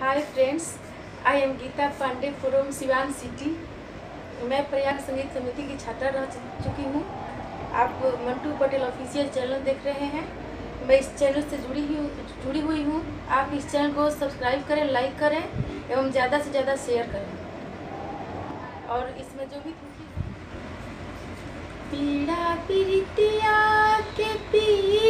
Hi friends I am Geeta Pandey from Siwan city मैं प्रयाग संगीत समिति की छात्रा रह चुकी हूँ। आप मंटू पटेल ऑफिशियल चैनल देख रहे हैं। मैं इस चैनल से जुड़ी हुई जुड़ी हुई हूँ। आप इस चैनल को सब्सक्राइब करें लाइक करें एवं ज़्यादा से ज़्यादा शेयर करें। और इसमें जो भी पीड़ा पीरितिया के पियर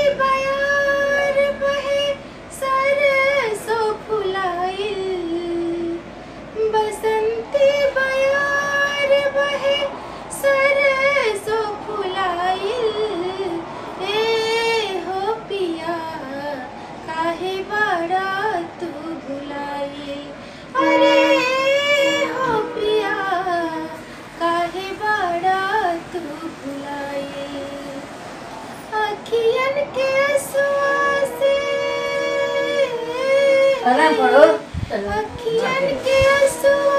अखियन के आंसुओं अरे पढ़ो। अखियन के आंसुओं